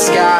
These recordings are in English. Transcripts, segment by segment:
sky.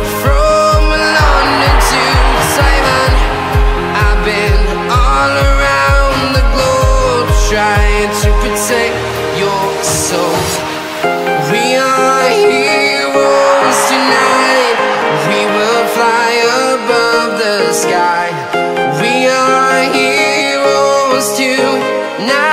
used to. Now